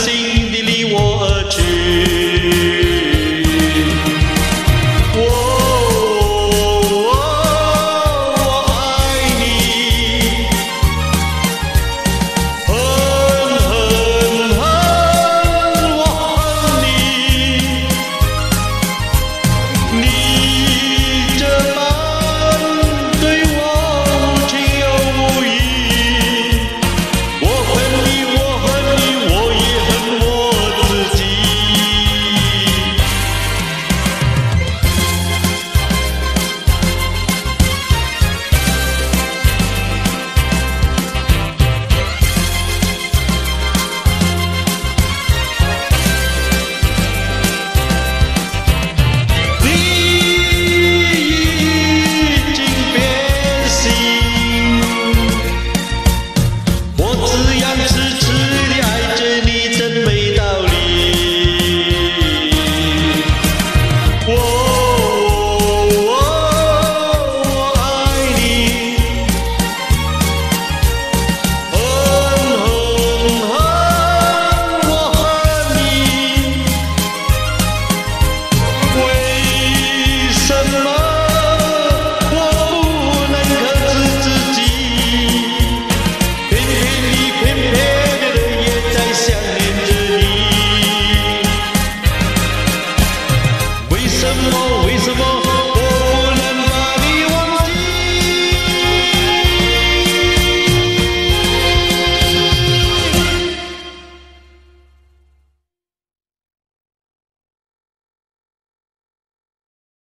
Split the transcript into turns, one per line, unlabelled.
see